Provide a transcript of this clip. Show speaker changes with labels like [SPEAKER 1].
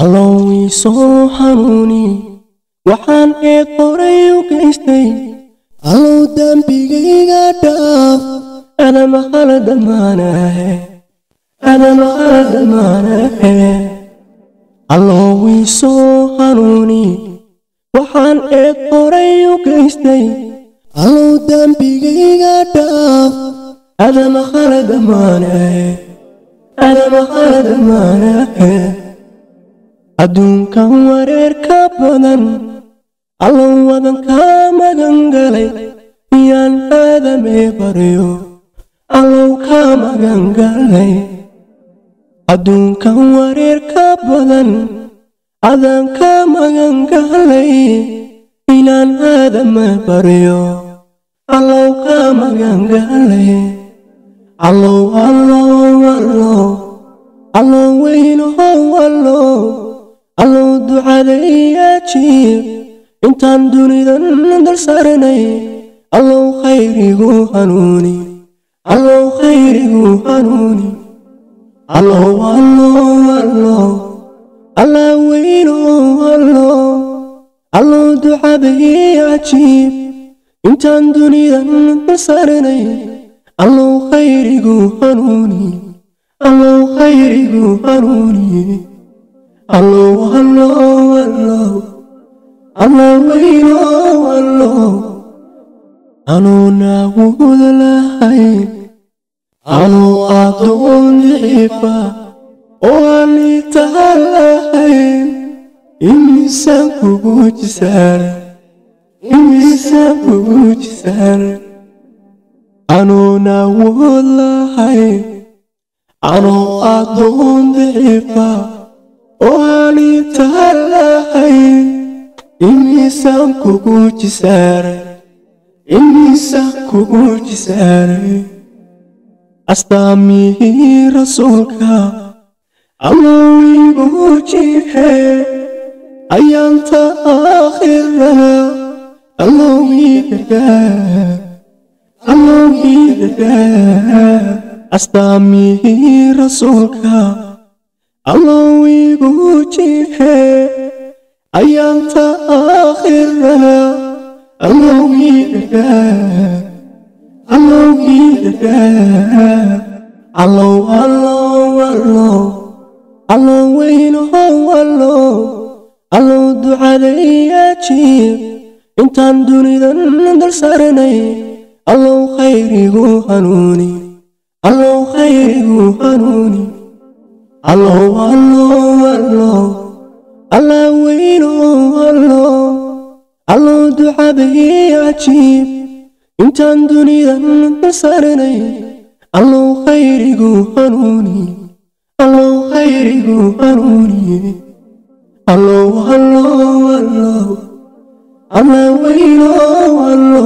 [SPEAKER 1] hallow ii soo xanuuni waxaan eed horay u gaystay hallow dambigayga dhaaf adama ala damaanahe adama ala damaanahe hallow soo xanuuni waxaan eed qoray u gaystay hallow dambigayga dhaaf adama ala damaanahe adama ala damaanahe adduunkan wareer ka badan allow wadankaa magan galay iyaan aadamee baryo allow ka magan galay adduunkan wareer ka badan adaan ka magan galay inaan aadame baryo allow ka magan galay adeegyajiir intaan dunidan dalsaaranay allow khayrigu hanuuni allow khayrigu hanuuni allow allow allow allah weynow allow allow ducadayyajiib intaan dunidan dalsaaranay allow khayrigu hanuuni allow khayrigu hanuuni الو الو الله الله الله الو الله أنا الو لهاي أنا أدون لحفا وأني تهلاي إني سنبوج سار إني سنبوج سار الو نعود لهاي الو أدون لحفا waalitaalahay imiisaan kugu jisaaray imiisaan kugu jisaaray astaamihii rasuulka allawiigu jixe ayaanta aakhirada allowii gargaar allowii astaamihii rasuulka الله وجهه أيام تآخرها الله ويدها الله ويدها الله الله الله الله وين هو الله الله دعالياتي intaan dunidan dal saaranay allow khayrigu hanuuni allow khayrigu hanuuni الله الله الله الله وين الله الله دعاء به عجيب انتان دنيا نصرني الله خيرك هنوني الله خيرك هنوني الله الله الله الله وين الله